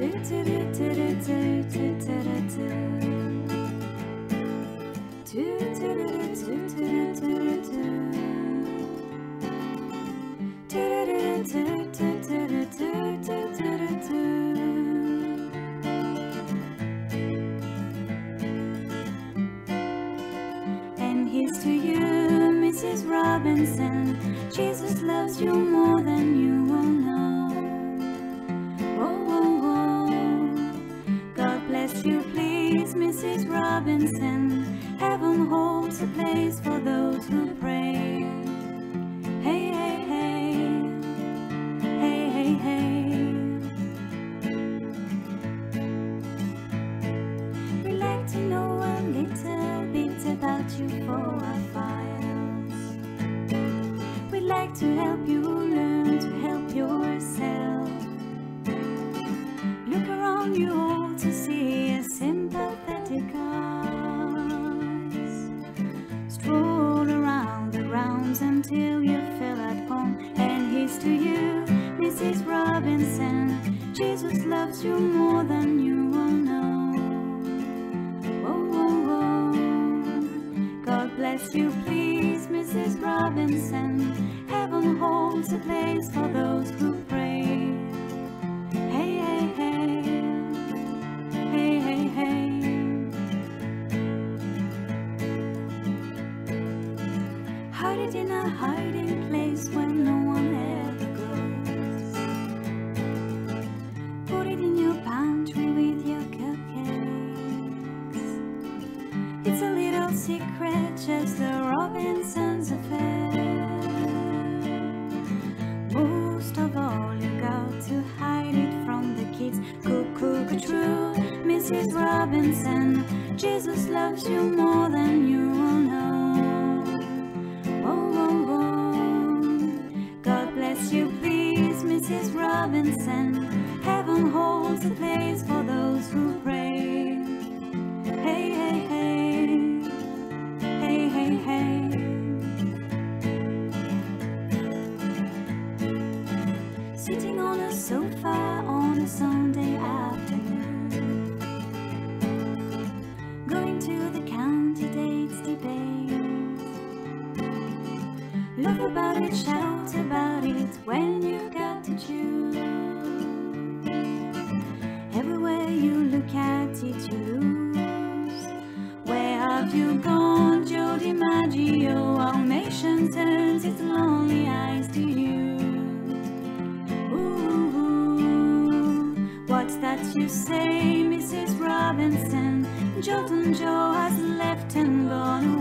And here's to you, Mrs. Robinson. Jesus loves you more than you will know. Mrs. Robinson. Heaven holds a place for those who pray. Hey, hey, hey. Hey, hey, hey. We like to know a little bit about you for our files. We'd like to help you until you feel at home. And here's to you, Mrs. Robinson. Jesus loves you more than you will know. Whoa, whoa, whoa. God bless you, please, Mrs. Robinson. Heaven holds a place for those In a hiding place where no one ever goes. Put it in your pantry with your cupcakes. It's a little secret, just the Robinsons affair. Most of all, you got to hide it from the kids. Cuckoo, true, Mrs. Robinson. Jesus loves you more than Mrs. Robinson. Heaven holds a place for those who pray. Hey, hey, hey. Hey, hey, hey. Sitting on a sofa on a Sunday afternoon. Laugh about it, shout about it when you've got to choose. Everywhere you look at it, you lose. Where have you gone, Joe DiMaggio? Our nation turns its lonely eyes to you. Ooh, what's that you say, Mrs. Robinson? Joltin' Joe has left and gone